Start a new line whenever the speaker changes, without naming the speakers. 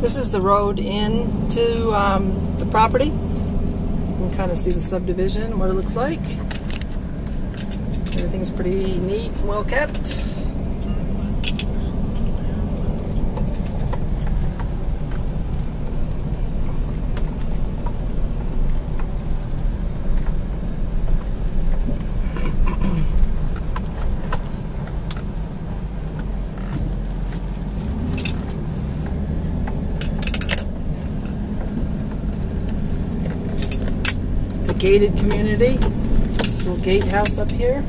This is the road into um, the property. You can kind of see the subdivision, what it looks like. Everything's pretty neat, well kept. Gated community. This little gatehouse up here.